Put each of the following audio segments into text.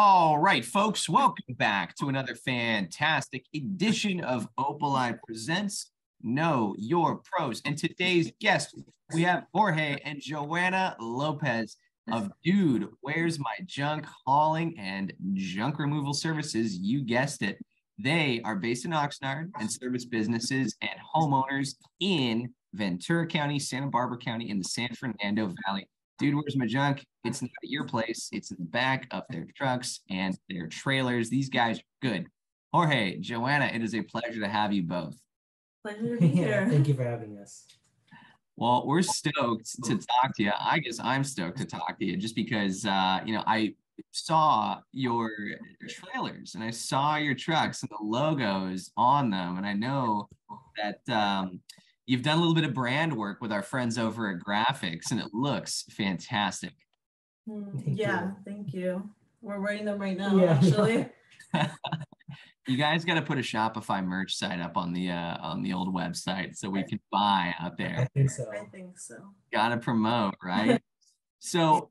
All right, folks, welcome back to another fantastic edition of Opaleye Presents Know Your Pros. And today's guest, we have Jorge and Joanna Lopez of Dude, Where's My Junk Hauling and Junk Removal Services. You guessed it. They are based in Oxnard and service businesses and homeowners in Ventura County, Santa Barbara County, in the San Fernando Valley. Dude, where's my junk? It's not at your place. It's in the back of their trucks and their trailers. These guys are good. Jorge, Joanna, it is a pleasure to have you both. Pleasure to be Yeah, here. thank you for having us. Well, we're stoked to talk to you. I guess I'm stoked to talk to you just because, uh, you know, I saw your trailers and I saw your trucks and the logos on them. And I know that um, you've done a little bit of brand work with our friends over at Graphics and it looks fantastic. Mm, Thank yeah, you. thank you. We're wearing them right now, Yeah. actually. You guys got to put a Shopify merch site up on the uh, on the old website so we can buy out there. I think so. I think so. Got to promote, right? so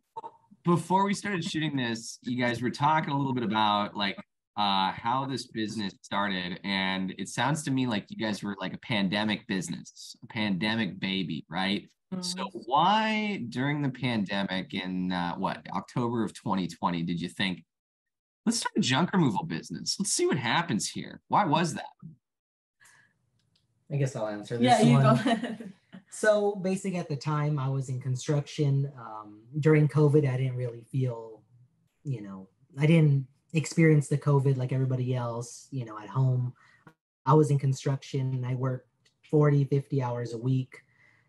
before we started shooting this, you guys were talking a little bit about like uh, how this business started, and it sounds to me like you guys were like a pandemic business, a pandemic baby, right? So Mm. why during the pandemic in uh, what October of 2020 did you think let's start a junk removal business? Let's see what happens here. Why was that? I guess I'll answer this yeah, you one. go. So basic at the time, I was in construction. Um, during COVID, I didn't really feel, you know, I didn't experience the COVID like everybody else, you know, at home. I was in construction. and I worked 40, 50 hours a week.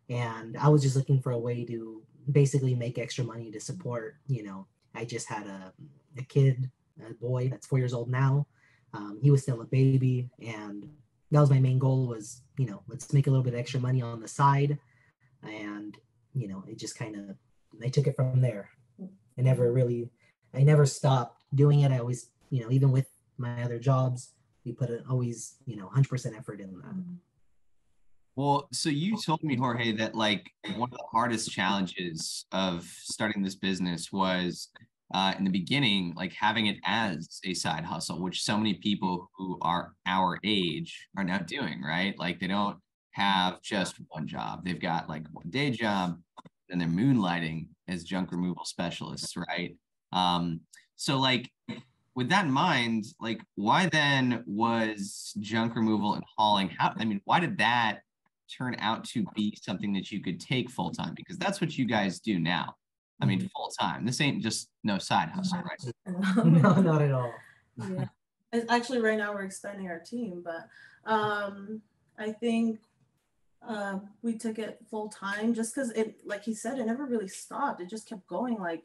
And I was just looking for a way to basically make extra money to support, you know, I just had a, a kid, a boy that's four years old now. Um, he was still a baby. And that was my main goal was, you know, let's make a little bit of extra money on the side. And, you know, it just kind of, I took it from there. I never really, I never stopped doing it. I always, you know, even with my other jobs, we put it always, you know, 100% effort in that. Mm. Well, so you told me, Jorge, that like one of the hardest challenges of starting this business was uh, in the beginning, like having it as a side hustle, which so many people who are our age are now doing, right? Like they don't have just one job. They've got like one day job and they're moonlighting as junk removal specialists, right? Um, so like with that in mind, like why then was junk removal and hauling? How I mean, why did that turn out to be something that you could take full time? Because that's what you guys do now. I mean, full time. This ain't just no side hustle, right? no, not at all. yeah. Actually, right now we're expanding our team, but um, I think uh, we took it full time just because it, like he said, it never really stopped. It just kept going. Like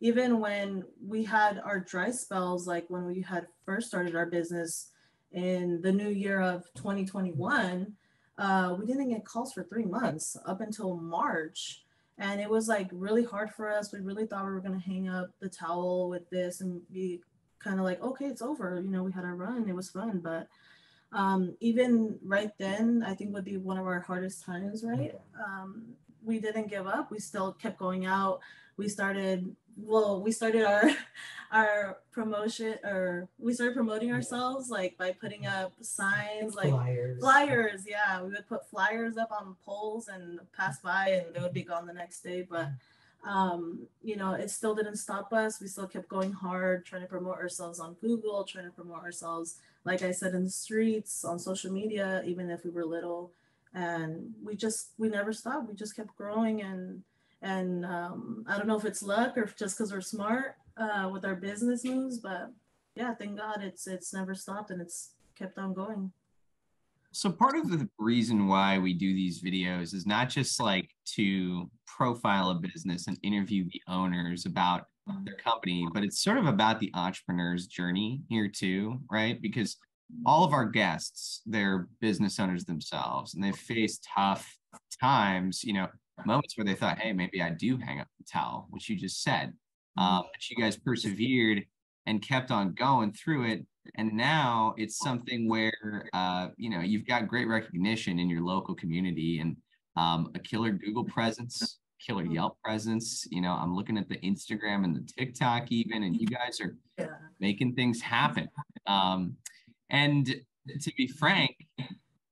even when we had our dry spells, like when we had first started our business in the new year of 2021, uh, we didn't get calls for three months up until March. And it was like really hard for us. We really thought we were going to hang up the towel with this and be kind of like, okay, it's over. You know, we had our run, it was fun. But um, even right then, I think would be one of our hardest times, right? Um, we didn't give up. We still kept going out. We started, well, we started our our promotion or we started promoting ourselves like by putting up signs like Flyers. flyers yeah. We would put flyers up on poles and pass by and they would be gone the next day but um you know it still didn't stop us. We still kept going hard trying to promote ourselves on google trying to promote ourselves like i said in the streets on social media even if we were little. And we just we never stopped. We just kept growing and and um, i don't know if it's luck or if just because we're smart uh, with our business moves but yeah thank god it's it's never stopped and it's kept on going So part of the reason why we do these videos is not just like to profile a business and interview the owners about their company, but it's sort of about the entrepreneur's journey here too, right? Because all of our guests, they're business owners themselves and they face tough times, you know, moments where they thought, hey, maybe I do hang up the towel, which you just said. Um, but you guys persevered and kept on going through it and now it's something where uh, you know you've got great recognition in your local community and um, a killer google presence killer Yelp presence. You know, I'm looking at the Instagram and the TikTok even, and you guys are Yeah. making things happen. Um, and to be frank,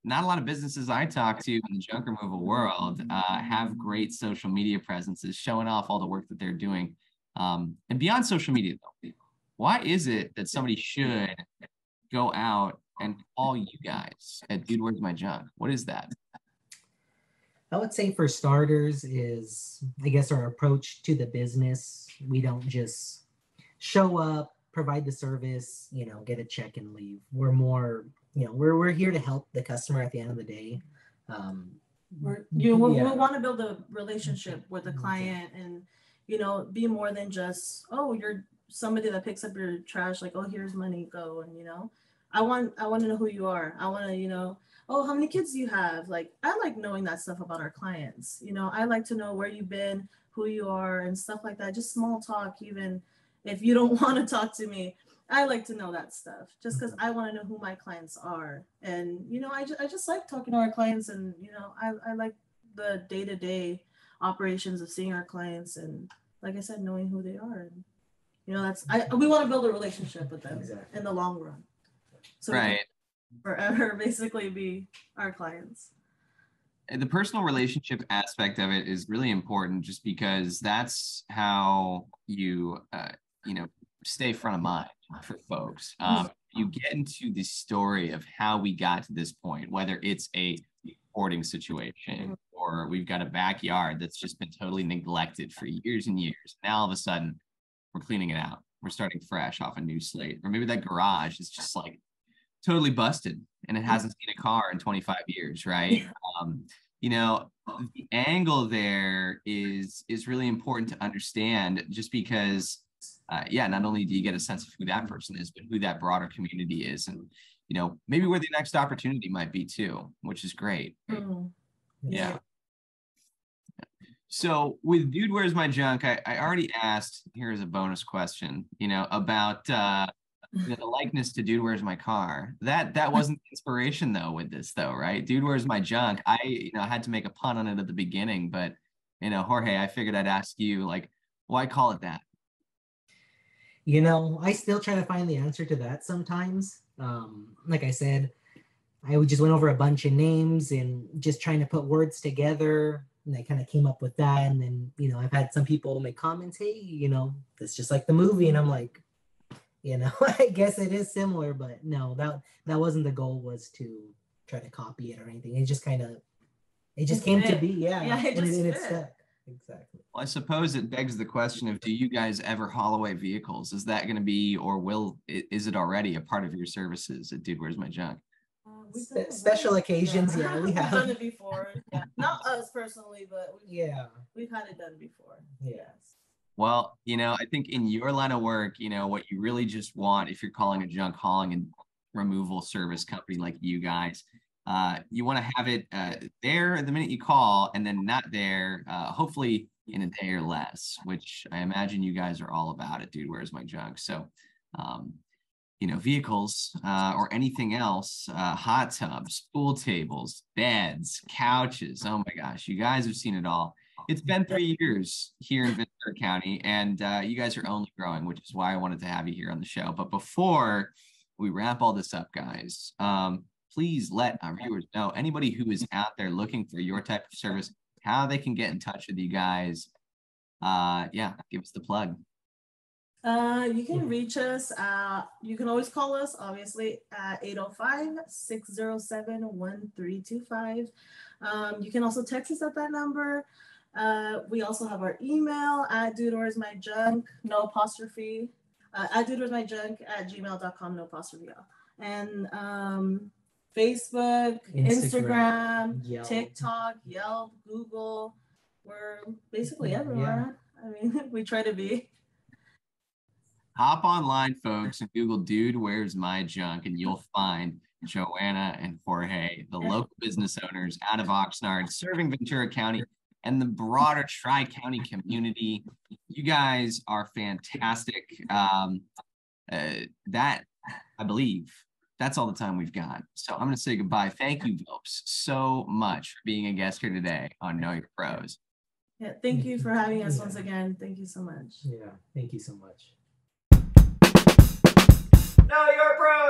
not a lot of businesses I talk to in the junk removal world uh, have great social media presences showing off all the work that they're doing. Um, and beyond social media, though, why is it that somebody should go out and call you guys at Dude, Where's My Junk? What is that? I would say for starters is I guess our approach to the business. We don't just show up, provide the service, you know, get a check and leave. We're more, you know, we're we're here to help the customer at the end of the day. Um, We're, you we, Yeah. we want to build a relationship with the Mhm. client and you know be more than just oh you're somebody that picks up your trash like oh here's money go and you know I want I want to know who you are I want to you know oh how many kids do you have like I like knowing that stuff about our clients you know I like to know where you've been who you are and stuff like that just small talk even if you don't want to talk to me I like to know that stuff just because I want to know who my clients are. And, you know, I, ju- I just like talking to our clients and, you know, I, I like the day to day operations of seeing our clients and, like I said, knowing who they are. And, you know, that's, I, we want to build a relationship with them Exactly. in the long run. So Right. forever basically be our clients. And the personal relationship aspect of it is really important just because that's how you uh, you know stay front of mind for folks. Um, you get into the story of how we got to this point whether it's a hoarding situation or we've got a backyard that's just been totally neglected for years and years. Now all of a sudden we're cleaning it out. We're starting fresh off a new slate. Or maybe that garage is just like totally busted and it hasn't seen a car in 25 years right? Um, you know the angle there is is really important to understand just because uh, yeah not only do you get a sense of who that person is but who that broader community is and you know maybe where the next opportunity might be too which is great. Mm. yeah. So with dude where's my junk i, I already asked here's a bonus question you know about uh you know, the likeness to dude where's my car. That that wasn't the inspiration though with this though right? Dude where's my junk i you know had to make a pun on it at the beginning but you know jorge i figured i'd ask you like why call it that you know, I still try to find the answer to that sometimes. Um, like I said, I just went over a bunch of names and just trying to put words together. And I kind of came up with that. And then, you know, I've had some people make comments, hey, you know, that's just like the movie. And I'm like, you know, I guess it is similar, but no, that that wasn't the goal was to try to copy it or anything. It just kind of it just It came to be, yeah. Yeah, it and just and fit. stuck. Exactly. well i suppose it begs the question of do you guys ever haul away vehicles is that going to be or will is it already a part of your services at dude where's my junk Uh, we've Spe- done it special occasions, yeah, we we've have. done it before. Yeah. Not us personally, but we've, Yeah. we've had it done before. Yeah. Yes. Well, you know, I think in your line of work, you know, what you really just want if you're calling a junk hauling and removal service company like you guys, uh, you want to have it uh, there the minute you call and then not there, uh, hopefully in a day or less, which I imagine you guys are all about it, dude. Where's my junk? So, um, you know, vehicles uh, or anything else, uh, hot tubs, pool tables, beds, couches. Oh my gosh, you guys have seen it all. It's been three years here in Ventura County, and uh, you guys are only growing, which is why I wanted to have you here on the show. But before we wrap all this up, guys, um, please let our viewers know anybody who is out there looking for your type of service, how they can get in touch with you guys. Uh, yeah, give us the plug. Uh, you can reach us. Uh, you can always call us, obviously, at 805 607 1325. Um, you can also text us at that number. Uh, we also have our email at dude my junk, no apostrophe, uh, at dude is my junk at gmail.com, no apostrophe. And um, Facebook, Instagram, Instagram, Yelp. TikTok, Yelp, Google. We're basically Yeah. everywhere. I mean, we try to be. Hop online, folks, and Google "Dude, Where's My Junk," and you'll find Joanna and Jorge, the local business owners out of Oxnard, serving Ventura County and the broader Tri County community. You guys are fantastic. Um, uh, that I believe that's all the time we've got. So I'm going to say goodbye. Thank you, Vilps, so much for being a guest here today on Know Your Pros. Yeah, thank you for having us once again. Thank you so much. Yeah, thank you so much. Know Your Pros.